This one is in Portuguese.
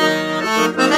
Música